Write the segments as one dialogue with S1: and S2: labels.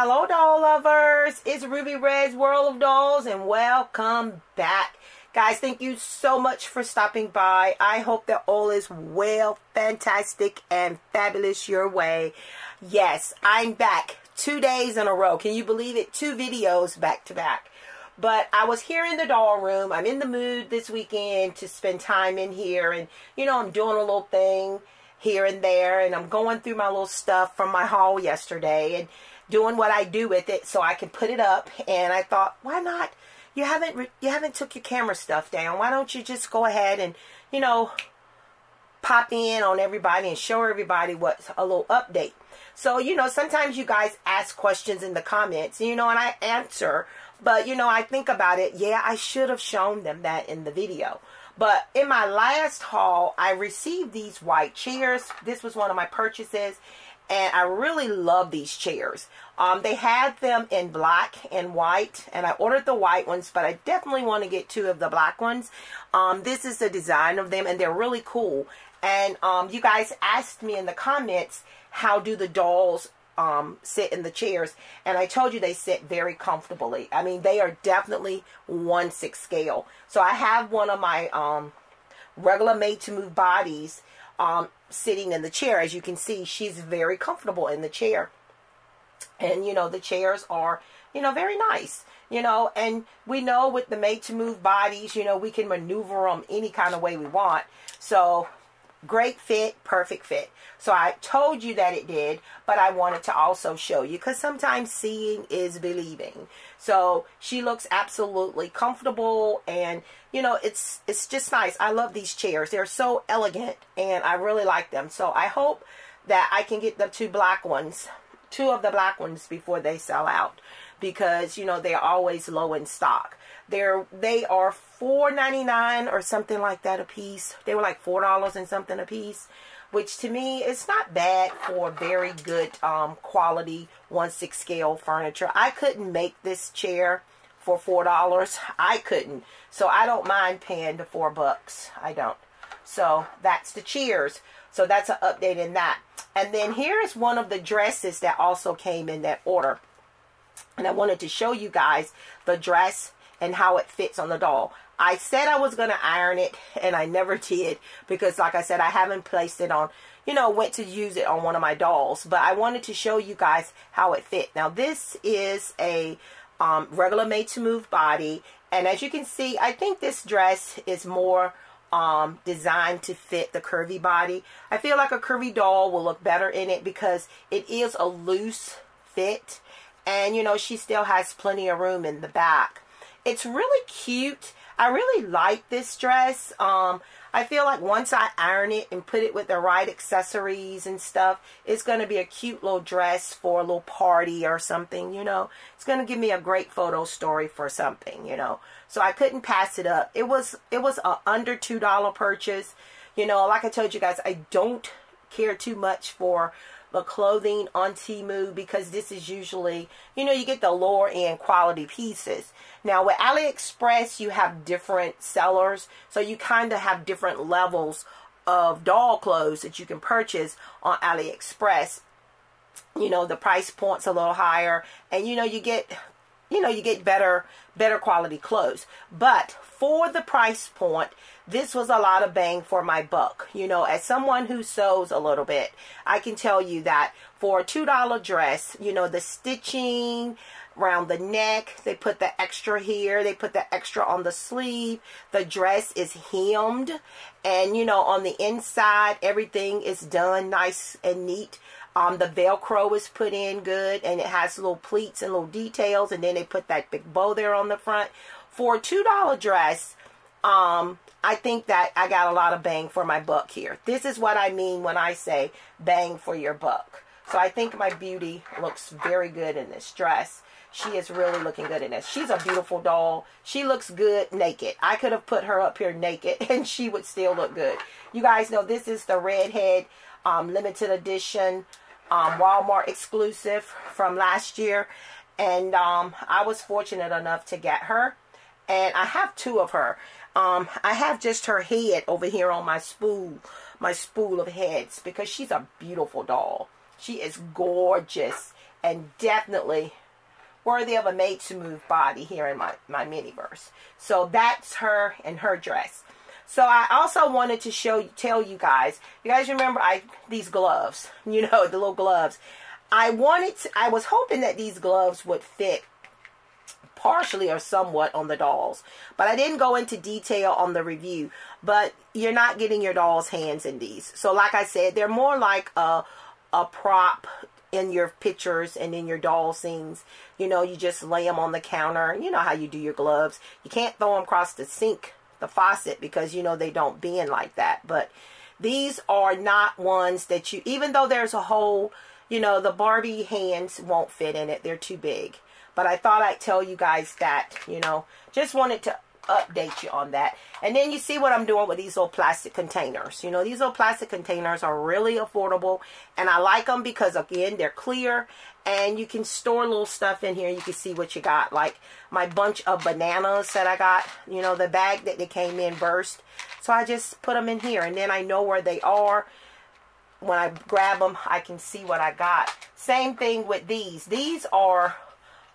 S1: Hello, doll lovers. It's Ruby Red's World of Dolls, and welcome back. Guys, thank you so much for stopping by. I hope that all is well, fantastic, and fabulous your way. Yes, I'm back two days in a row. Can you believe it? Two videos back to back. But I was here in the doll room. I'm in the mood this weekend to spend time in here. And, you know, I'm doing a little thing here and there. And I'm going through my little stuff from my haul yesterday and doing what I do with it so I can put it up. And I thought, why not? You haven't you haven't took your camera stuff down. Why don't you just go ahead and, you know, pop in on everybody and show everybody what's a little update. So, you know, sometimes you guys ask questions in the comments, you know, and I answer but, you know, I think about it. Yeah, I should have shown them that in the video. But in my last haul, I received these white chairs. This was one of my purchases. And I really love these chairs. Um, they had them in black and white. And I ordered the white ones. But I definitely want to get two of the black ones. Um, this is the design of them. And they're really cool. And um, you guys asked me in the comments, how do the dolls um, sit in the chairs. And I told you they sit very comfortably. I mean, they are definitely 1 6 scale. So I have one of my um, regular made to move bodies um, sitting in the chair. As you can see, she's very comfortable in the chair. And, you know, the chairs are, you know, very nice. You know, and we know with the made to move bodies, you know, we can maneuver them any kind of way we want. So Great fit, perfect fit. So I told you that it did, but I wanted to also show you because sometimes seeing is believing. So she looks absolutely comfortable and you know, it's it's just nice. I love these chairs. They're so elegant and I really like them. So I hope that I can get the two black ones, two of the black ones before they sell out because you know they're always low in stock. They're they are four ninety nine or something like that a piece. They were like four dollars and something a piece, which to me is not bad for very good um, quality one six scale furniture. I couldn't make this chair for four dollars. I couldn't, so I don't mind paying the four bucks. I don't. So that's the cheers. So that's an update in that. And then here is one of the dresses that also came in that order. And I wanted to show you guys the dress and how it fits on the doll. I said I was going to iron it and I never did because like I said I haven't placed it on you know went to use it on one of my dolls but I wanted to show you guys how it fit. Now this is a um, regular made to move body and as you can see I think this dress is more um, designed to fit the curvy body. I feel like a curvy doll will look better in it because it is a loose fit and you know she still has plenty of room in the back. It's really cute. I really like this dress. Um, I feel like once I iron it and put it with the right accessories and stuff, it's going to be a cute little dress for a little party or something, you know. It's going to give me a great photo story for something, you know. So I couldn't pass it up. It was it was a under $2 purchase. You know, like I told you guys, I don't care too much for the clothing on Temu because this is usually, you know, you get the lower end quality pieces. Now with AliExpress, you have different sellers, so you kind of have different levels of doll clothes that you can purchase on AliExpress. You know, the price point's a little higher and you know, you get you know, you get better better quality clothes. But for the price point, this was a lot of bang for my buck. You know, as someone who sews a little bit, I can tell you that for a $2 dress, you know, the stitching around the neck, they put the extra here, they put the extra on the sleeve. The dress is hemmed and, you know, on the inside, everything is done nice and neat. Um, the Velcro is put in good and it has little pleats and little details and then they put that big bow there on the front. For a $2 dress, um, I think that I got a lot of bang for my buck here. This is what I mean when I say bang for your buck. So I think my beauty looks very good in this dress. She is really looking good in this. She's a beautiful doll. She looks good naked. I could have put her up here naked and she would still look good. You guys know this is the Redhead um, limited edition um, Walmart exclusive from last year. And um, I was fortunate enough to get her. And I have two of her. Um, I have just her head over here on my spool, my spool of heads, because she's a beautiful doll. She is gorgeous. and definitely worthy of a made to move body here in my, my miniverse. So that's her and her dress. So I also wanted to show you, tell you guys, you guys remember I these gloves, you know, the little gloves. I wanted to, I was hoping that these gloves would fit partially or somewhat on the dolls. But I didn't go into detail on the review. But you're not getting your doll's hands in these. So like I said, they're more like a, a prop in your pictures and in your doll scenes. You know, you just lay them on the counter. You know how you do your gloves. You can't throw them across the sink, the faucet, because you know they don't bend like that. But these are not ones that you, even though there's a hole, you know, the Barbie hands won't fit in it. They're too big. But I thought I'd tell you guys that, you know, just wanted to update you on that. And then you see what I'm doing with these little plastic containers. You know, these little plastic containers are really affordable. And I like them because, again, they're clear. And you can store little stuff in here. You can see what you got. Like my bunch of bananas that I got. You know, the bag that they came in burst. So I just put them in here. And then I know where they are. When I grab them, I can see what I got. Same thing with these. These are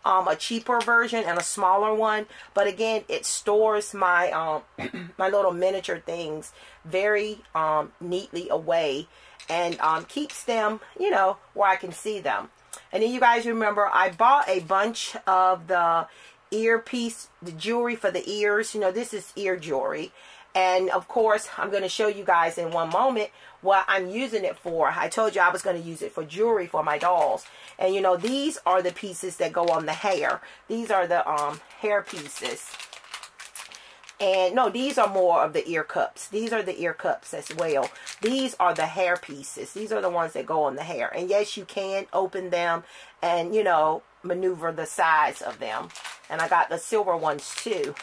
S1: um, a cheaper version and a smaller one. But again, it stores my um, my little miniature things very um, neatly away and um, keeps them, you know, where I can see them. And then you guys remember I bought a bunch of the earpiece, the jewelry for the ears. You know, this is ear jewelry. And of course, I'm going to show you guys in one moment what I'm using it for. I told you I was going to use it for jewelry for my dolls. And you know, these are the pieces that go on the hair. These are the um, hair pieces. And no, these are more of the ear cups. These are the ear cups as well. These are the hair pieces. These are the ones that go on the hair. And yes, you can open them and, you know, maneuver the size of them. And I got the silver ones too.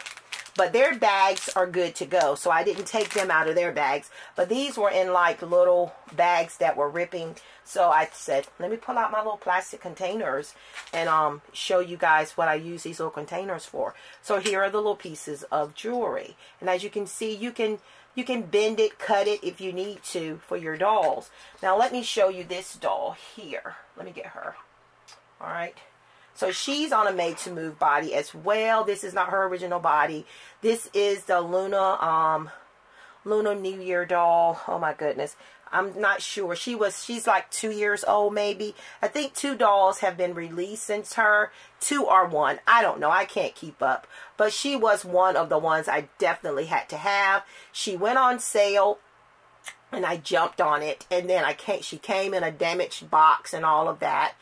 S1: But their bags are good to go. So I didn't take them out of their bags. But these were in like little bags that were ripping. So I said, let me pull out my little plastic containers and um, show you guys what I use these little containers for. So here are the little pieces of jewelry. And as you can see, you can you can bend it, cut it if you need to for your dolls. Now let me show you this doll here. Let me get her. All right. So she's on a made to move body as well. This is not her original body. This is the Luna um Lunar New Year doll. Oh my goodness. I'm not sure. She was she's like 2 years old maybe. I think two dolls have been released since her. Two or one. I don't know. I can't keep up. But she was one of the ones I definitely had to have. She went on sale and I jumped on it and then I can't she came in a damaged box and all of that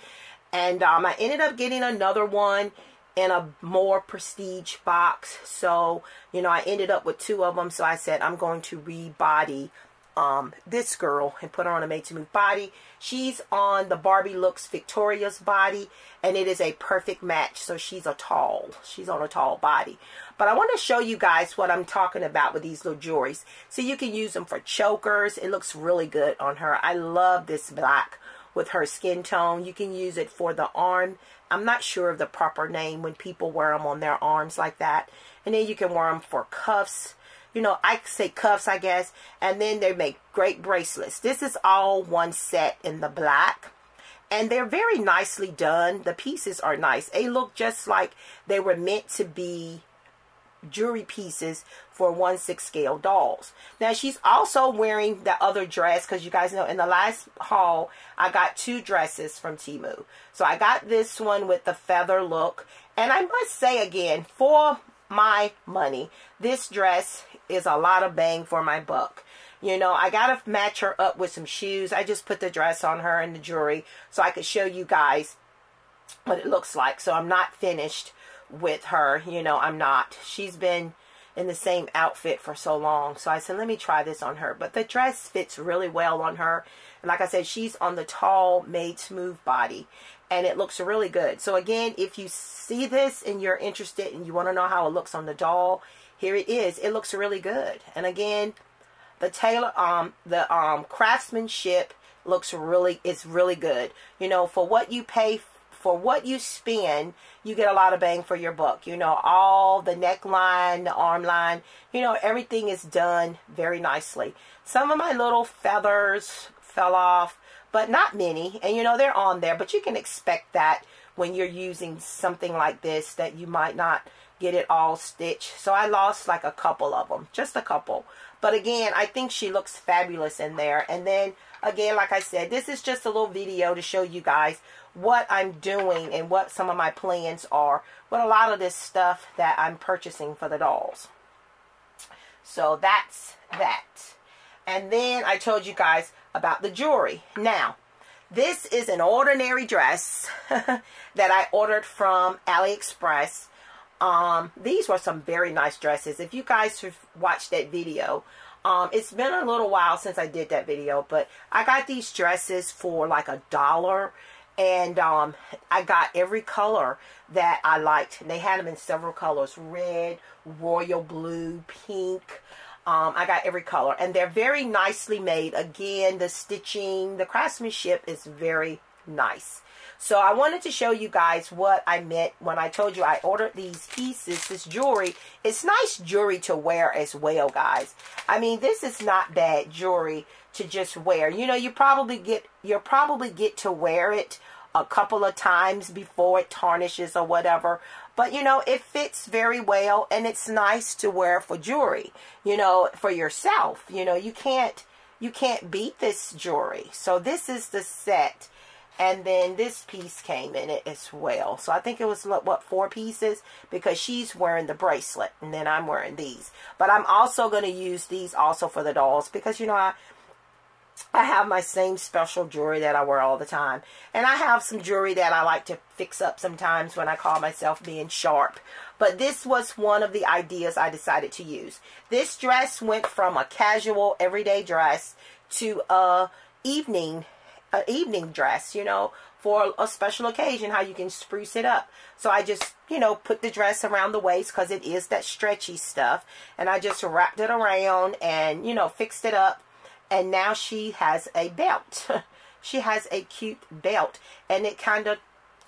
S1: and um, I ended up getting another one in a more prestige box. So, you know, I ended up with two of them. So I said, I'm going to rebody um, this girl and put her on a made to move body. She's on the Barbie Looks Victoria's body and it is a perfect match. So she's a tall, she's on a tall body. But I want to show you guys what I'm talking about with these little jewelries. So you can use them for chokers. It looks really good on her. I love this black with her skin tone. You can use it for the arm. I'm not sure of the proper name when people wear them on their arms like that. And then you can wear them for cuffs. You know, I say cuffs, I guess. And then they make great bracelets. This is all one set in the black. And they're very nicely done. The pieces are nice. They look just like they were meant to be jewelry pieces for 1 6 scale dolls. Now she's also wearing the other dress because you guys know in the last haul I got two dresses from Temu. So I got this one with the feather look and I must say again for my money this dress is a lot of bang for my buck. You know, I got to match her up with some shoes. I just put the dress on her and the jewelry so I could show you guys what it looks like. So I'm not finished with her. You know, I'm not. She's been in the same outfit for so long. So I said, let me try this on her. But the dress fits really well on her. And like I said, she's on the tall, made to move body. And it looks really good. So again, if you see this and you're interested and you want to know how it looks on the doll, here it is. It looks really good. And again, the tailor, um, the um, craftsmanship looks really, it's really good. You know, for what you pay for what you spend, you get a lot of bang for your buck. You know, all the neckline, the arm line, you know, everything is done very nicely. Some of my little feathers fell off, but not many. And you know, they're on there, but you can expect that when you're using something like this that you might not get it all stitched. So I lost like a couple of them, just a couple. But again, I think she looks fabulous in there. And then again, like I said, this is just a little video to show you guys what I'm doing and what some of my plans are with a lot of this stuff that I'm purchasing for the dolls. So that's that. And then I told you guys about the jewelry. Now, this is an ordinary dress that I ordered from AliExpress. Um, these were some very nice dresses. If you guys have watched that video, um, it's been a little while since I did that video, but I got these dresses for like a dollar and um, I got every color that I liked. They had them in several colors, red, royal blue, pink. Um, I got every color, and they're very nicely made. Again, the stitching, the craftsmanship is very nice. So I wanted to show you guys what I meant when I told you I ordered these pieces, this jewelry. It's nice jewelry to wear as well, guys. I mean, this is not bad jewelry to just wear. You know, you probably get you'll probably get to wear it a couple of times before it tarnishes or whatever. But you know, it fits very well and it's nice to wear for jewelry, you know, for yourself. You know, you can't you can't beat this jewelry. So this is the set. And then this piece came in it as well. So I think it was, what, four pieces? Because she's wearing the bracelet. And then I'm wearing these. But I'm also going to use these also for the dolls. Because, you know, I, I have my same special jewelry that I wear all the time. And I have some jewelry that I like to fix up sometimes when I call myself being sharp. But this was one of the ideas I decided to use. This dress went from a casual everyday dress to a evening a evening dress, you know, for a special occasion, how you can spruce it up. So I just, you know, put the dress around the waist because it is that stretchy stuff. And I just wrapped it around and, you know, fixed it up and now she has a belt. she has a cute belt and it kind of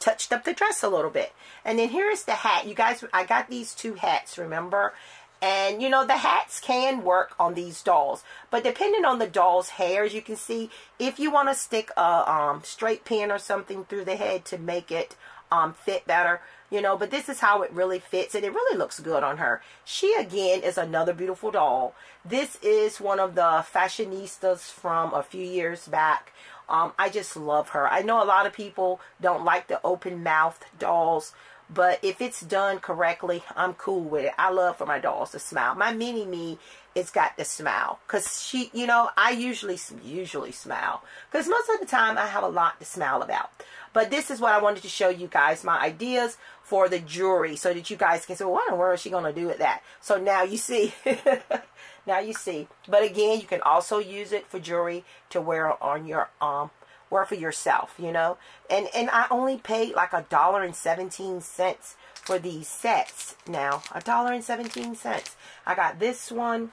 S1: touched up the dress a little bit. And then here is the hat. You guys, I got these two hats, remember? And, you know, the hats can work on these dolls. But depending on the doll's hair, as you can see, if you want to stick a um, straight pin or something through the head to make it um, fit better, you know, but this is how it really fits and it really looks good on her. She again is another beautiful doll. This is one of the fashionistas from a few years back. Um, I just love her. I know a lot of people don't like the open mouth dolls, but if it's done correctly, I'm cool with it. I love for my dolls to smile. My mini me it's got to smile because she you know i usually usually smile because most of the time i have a lot to smile about but this is what I wanted to show you guys, my ideas for the jewelry, so that you guys can say, well, what in the world is she going to do with that? So now you see. now you see. But again, you can also use it for jewelry to wear on your um wear for yourself, you know. And and I only paid like a dollar and seventeen cents for these sets. Now, a dollar and seventeen cents. I got this one,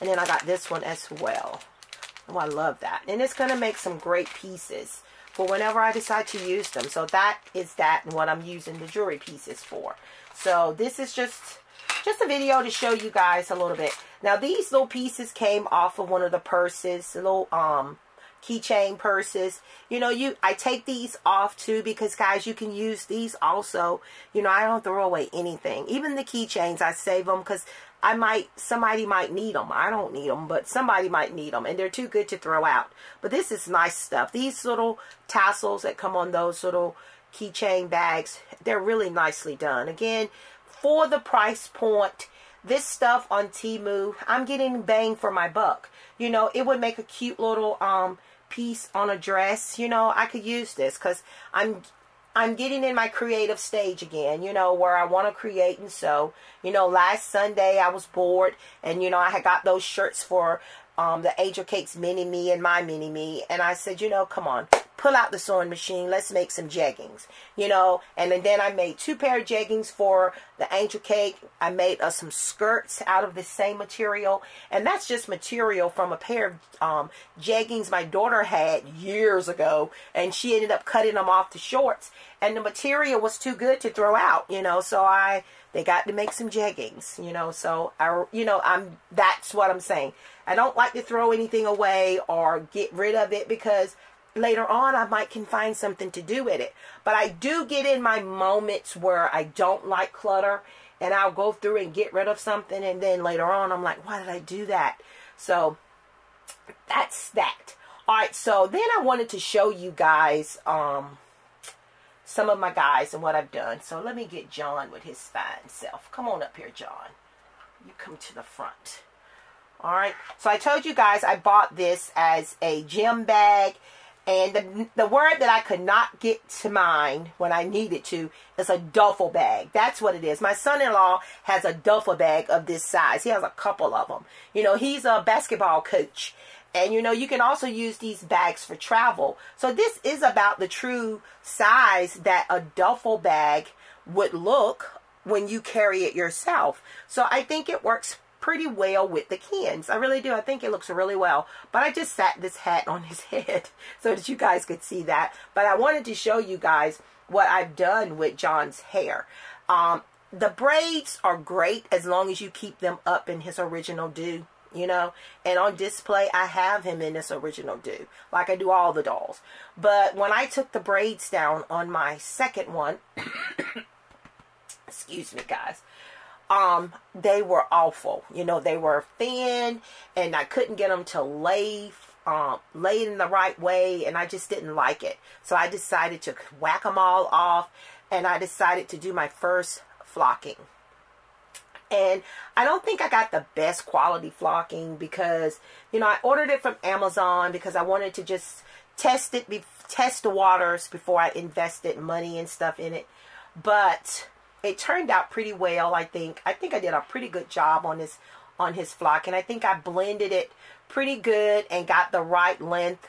S1: and then I got this one as well. Oh, I love that. And it's to make some great pieces for whenever I decide to use them. So that is that and what I'm using the jewelry pieces for. So this is just just a video to show you guys a little bit. Now these little pieces came off of one of the purses, little um keychain purses. You know, you I take these off too because guys, you can use these also. You know, I don't throw away anything. Even the keychains, I save them because I might, somebody might need them. I don't need them, but somebody might need them. And they're too good to throw out. But this is nice stuff. These little tassels that come on those little keychain bags, they're really nicely done. Again, for the price point, this stuff on Temu, I'm getting bang for my buck. You know, it would make a cute little um piece on a dress. You know, I could use this because I'm I'm getting in my creative stage again, you know, where I want to create and sew. You know, last Sunday I was bored and, you know, I had got those shirts for um, the Angel Cakes Mini Me and My Mini Me. And I said, you know, come on, pull out the sewing machine. Let's make some jeggings, you know. And then I made two pair of jeggings for the angel cake. I made uh, some skirts out of the same material. And that's just material from a pair of um, jeggings my daughter had years ago. And she ended up cutting them off to shorts. And the material was too good to throw out, you know. So I they got to make some jeggings, you know. So I, you know, I'm that's what I'm saying. I don't like to throw anything away or get rid of it because later on I might can find something to do with it. But I do get in my moments where I don't like clutter and I'll go through and get rid of something and then later on I'm like, why did I do that? So that's that. All right, so then I wanted to show you guys um some of my guys and what I've done. So let me get John with his fine self. Come on up here, John. You come to the front. All right. So I told you guys I bought this as a gym bag. And the, the word that I could not get to mind when I needed to is a duffel bag. That's what it is. My son-in-law has a duffel bag of this size. He has a couple of them. You know, he's a basketball coach. And you know, you can also use these bags for travel. So this is about the true size that a duffel bag would look when you carry it yourself. So I think it works pretty well with the Kens. I really do. I think it looks really well. But I just sat this hat on his head so that you guys could see that. But I wanted to show you guys what I've done with John's hair. Um, the braids are great as long as you keep them up in his original do you know. And on display, I have him in this original do, like I do all the dolls. But when I took the braids down on my second one, excuse me, guys, um, they were awful. You know, they were thin, and I couldn't get them to lay um, laid in the right way, and I just didn't like it. So I decided to whack them all off, and I decided to do my first flocking. And I don't think I got the best quality flocking because, you know, I ordered it from Amazon because I wanted to just test it, be, test the waters before I invested money and stuff in it. But it turned out pretty well, I think. I think I did a pretty good job on this on his flock and I think I blended it pretty good and got the right length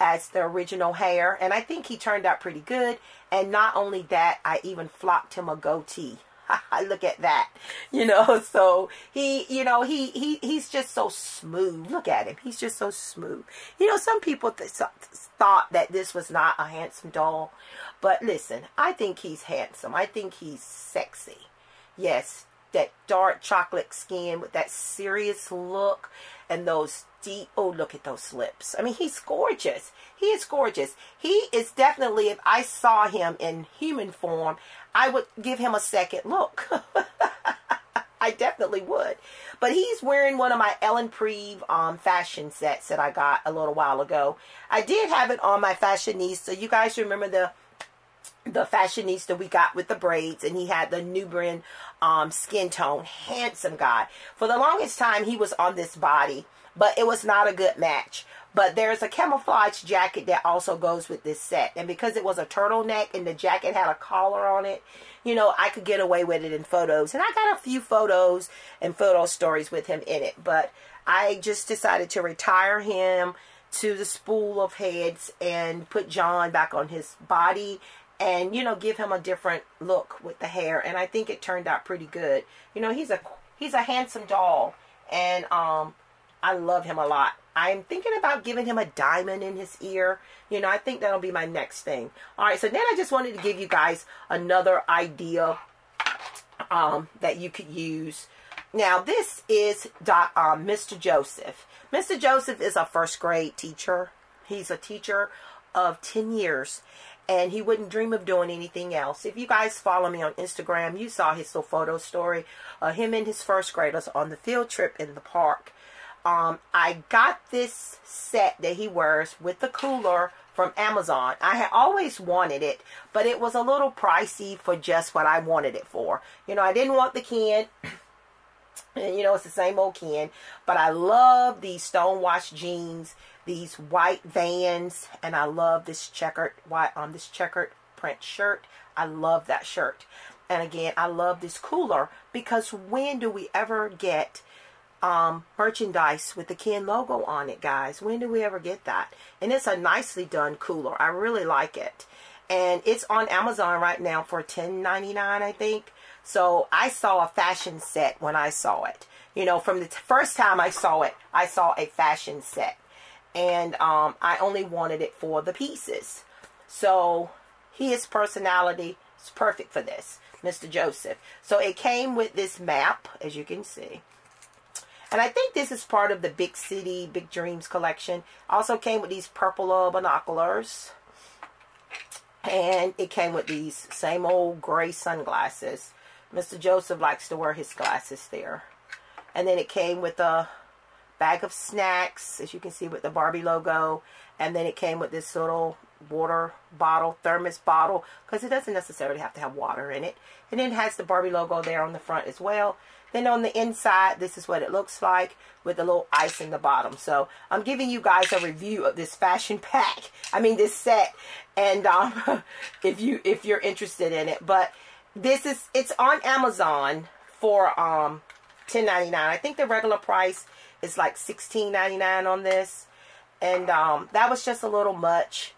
S1: as the original hair and I think he turned out pretty good and not only that I even flocked him a goatee look at that. You know so he you know he he he's just so smooth. Look at him. He's just so smooth. You know some people th thought that this was not a handsome doll but listen i think he's handsome. I think he's sexy. Yes that dark chocolate skin with that serious look and those deep oh look at those lips i mean he's gorgeous he is gorgeous he is definitely if i saw him in human form I would give him a second look. I definitely would. But he's wearing one of my Ellen Preve um, fashion sets that I got a little while ago. I did have it on my fashionista. You guys remember the the fashionista we got with the braids and he had the Nubian um, skin tone. Handsome guy. For the longest time he was on this body, but it was not a good match. But there's a camouflage jacket that also goes with this set. And because it was a turtleneck and the jacket had a collar on it, you know, I could get away with it in photos. And I got a few photos and photo stories with him in it. But I just decided to retire him to the spool of heads and put John back on his body and, you know, give him a different look with the hair. And I think it turned out pretty good. You know, he's a he's a handsome doll. And um, I love him a lot. I'm thinking about giving him a diamond in his ear. You know, I think that'll be my next thing. All right, so then I just wanted to give you guys another idea um, that you could use. Now, this is Doc, um, Mr. Joseph. Mr. Joseph is a first grade teacher. He's a teacher of 10 years and he wouldn't dream of doing anything else. If you guys follow me on Instagram, you saw his little photo story. Uh, him and his first graders on the field trip in the park. Um, I got this set that he wears with the cooler from Amazon. I had always wanted it, but it was a little pricey for just what I wanted it for. You know, I didn't want the Ken. and, you know, it's the same old Ken. But I love these stonewashed jeans, these white vans, and I love this checkered white um this checkered print shirt. I love that shirt. And again, I love this cooler because when do we ever get um, merchandise with the Ken logo on it, guys. When do we ever get that? And it's a nicely done cooler. I really like it. And it's on Amazon right now for $10.99, I think. So I saw a fashion set when I saw it. You know, from the first time I saw it, I saw a fashion set. And um, I only wanted it for the pieces. So his personality is perfect for this, Mr. Joseph. So it came with this map, as you can see. And I think this is part of the Big City, Big Dreams collection. Also came with these purple binoculars. And it came with these same old gray sunglasses. Mr. Joseph likes to wear his glasses there. And then it came with a bag of snacks, as you can see with the Barbie logo. And then it came with this little water bottle, thermos bottle, because it doesn't necessarily have to have water in it. And then it has the Barbie logo there on the front as well. Then on the inside, this is what it looks like with a little ice in the bottom. So I'm giving you guys a review of this fashion pack. I mean this set, and um, if you if you're interested in it, but this is it's on Amazon for um 10.99. I think the regular price is like $16.99 on this, and um, that was just a little much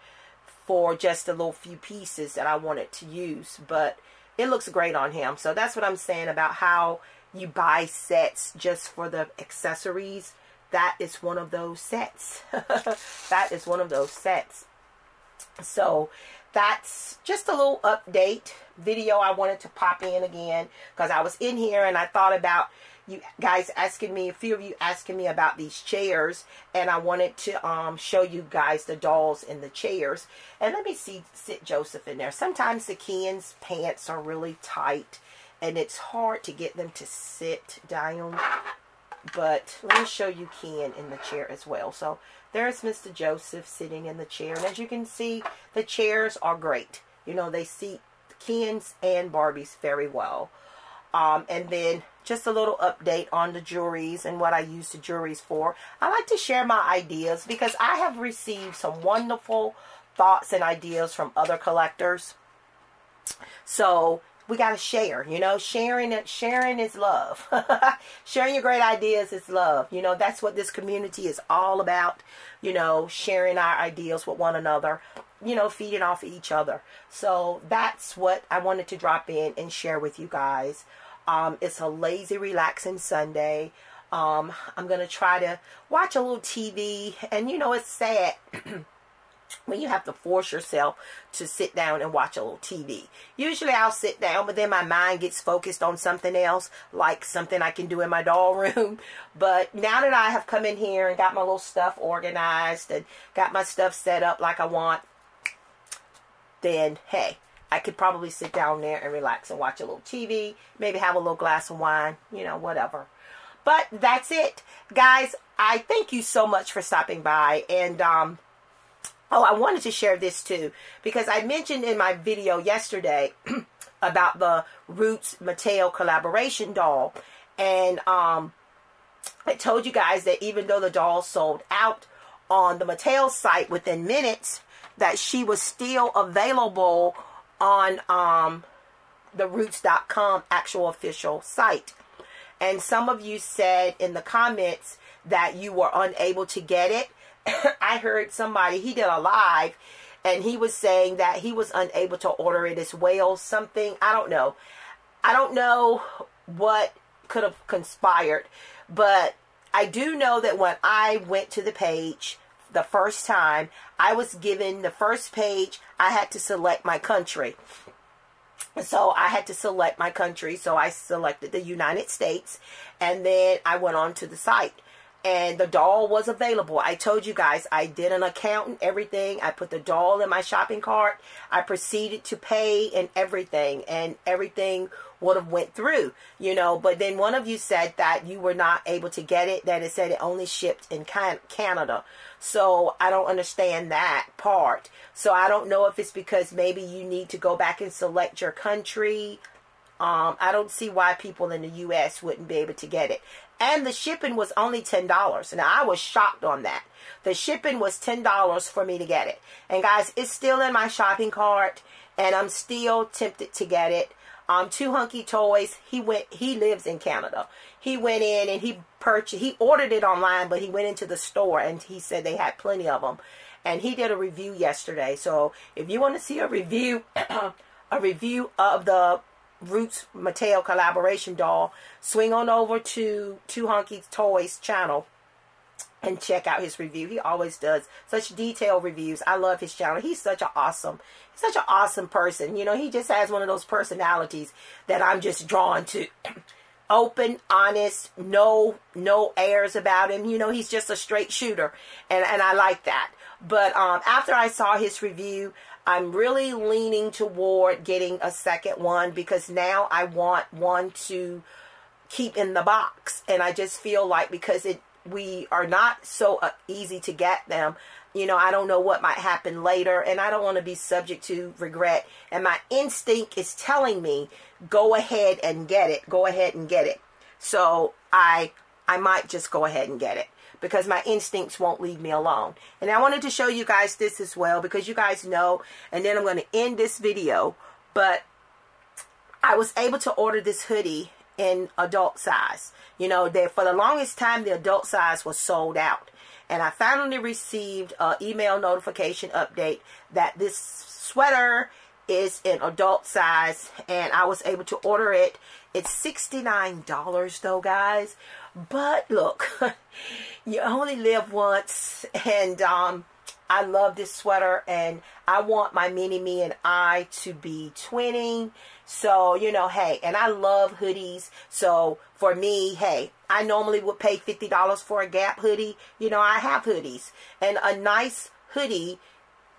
S1: for just a little few pieces that I wanted to use, but it looks great on him. So that's what I'm saying about how you buy sets just for the accessories. That is one of those sets. that is one of those sets. So that's just a little update video I wanted to pop in again because I was in here and I thought about you guys asking me, a few of you asking me about these chairs, and I wanted to um, show you guys the dolls in the chairs. And let me see, sit Joseph in there. Sometimes the Ken's pants are really tight, and it's hard to get them to sit down. But let me show you Ken in the chair as well. So there's Mr. Joseph sitting in the chair. And as you can see, the chairs are great. You know, they seat Ken's and Barbie's very well. Um, and then just a little update on the jewelries and what I use the jewelries for. I like to share my ideas because I have received some wonderful thoughts and ideas from other collectors. So we got to share, you know, sharing it, sharing is love. sharing your great ideas is love. You know, that's what this community is all about, you know, sharing our ideas with one another, you know, feeding off each other. So that's what I wanted to drop in and share with you guys. Um, it's a lazy, relaxing Sunday. Um, I'm going to try to watch a little TV. And, you know, it's sad when you have to force yourself to sit down and watch a little TV. Usually I'll sit down, but then my mind gets focused on something else, like something I can do in my doll room. But now that I have come in here and got my little stuff organized and got my stuff set up like I want, then, hey, I could probably sit down there and relax and watch a little TV, maybe have a little glass of wine, you know, whatever. But that's it. Guys, I thank you so much for stopping by. And, um, oh, I wanted to share this too, because I mentioned in my video yesterday about the Roots Mattel collaboration doll. And, um, I told you guys that even though the doll sold out on the Mattel site within minutes, that she was still available on um, the roots.com actual official site. And some of you said in the comments that you were unable to get it. I heard somebody, he did a live, and he was saying that he was unable to order it as well. Something, I don't know. I don't know what could have conspired, but I do know that when I went to the page the first time, I was given the first page, I had to select my country. So I had to select my country. So I selected the United States and then I went on to the site and the doll was available. I told you guys I did an account and everything. I put the doll in my shopping cart. I proceeded to pay and everything and everything would have went through, you know, but then one of you said that you were not able to get it, that it said it only shipped in Canada. So I don't understand that part. So I don't know if it's because maybe you need to go back and select your country. Um, I don't see why people in the U.S. wouldn't be able to get it. And the shipping was only $10. Now, I was shocked on that. The shipping was $10 for me to get it. And guys, it's still in my shopping cart. And I'm still tempted to get it. Um, Two Hunky Toys. He went. He lives in Canada. He went in and he purchased. He ordered it online, but he went into the store and he said they had plenty of them. And he did a review yesterday. So if you want to see a review, a review of the Roots Mattel collaboration doll, swing on over to Two Hunky Toys channel and check out his review. He always does such detailed reviews. I love his channel. He's such an awesome, such an awesome person. You know, he just has one of those personalities that I'm just drawn to. Open, honest, no no airs about him. You know, he's just a straight shooter, and and I like that. But um, after I saw his review, I'm really leaning toward getting a second one because now I want one to keep in the box, and I just feel like because it we are not so uh, easy to get them. You know, I don't know what might happen later, and I don't want to be subject to regret. And my instinct is telling me, go ahead and get it. Go ahead and get it. So I, I might just go ahead and get it because my instincts won't leave me alone. And I wanted to show you guys this as well because you guys know. And then I'm going to end this video, but I was able to order this hoodie in adult size. You know, that for the longest time, the adult size was sold out. And I finally received an email notification update that this sweater is in adult size and I was able to order it. It's $69 though, guys. But look, you only live once and um, I love this sweater and I want my mini me and I to be twinning so, you know, hey, and I love hoodies. So for me, hey, I normally would pay $50 for a Gap hoodie. You know, I have hoodies. And a nice hoodie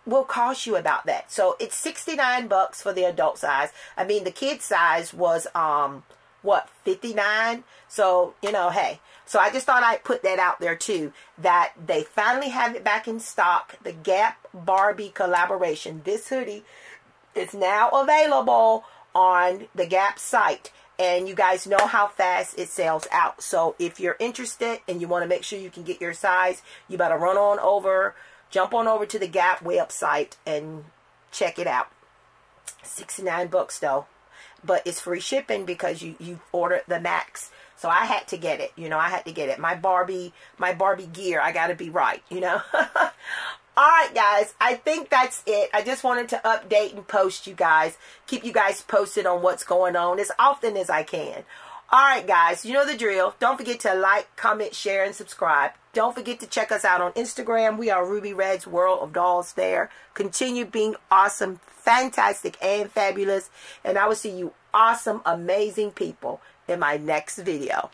S1: will cost you about that. So it's 69 bucks for the adult size. I mean, the kid size was, um, what, 59? So, you know, hey. So I just thought I'd put that out there too, that they finally have it back in stock. The Gap Barbie collaboration. This hoodie is now available on the Gap site and you guys know how fast it sells out. So if you're interested and you want to make sure you can get your size, you better run on over, jump on over to the Gap website and check it out. 69 bucks though. But it's free shipping because you you ordered the max. So I had to get it. You know, I had to get it. My Barbie my Barbie gear, I got to be right, you know. All right, guys, I think that's it. I just wanted to update and post you guys, keep you guys posted on what's going on as often as I can. All right, guys, you know the drill. Don't forget to like, comment, share, and subscribe. Don't forget to check us out on Instagram. We are Ruby Red's World of Dolls there. Continue being awesome, fantastic, and fabulous. And I will see you awesome, amazing people in my next video.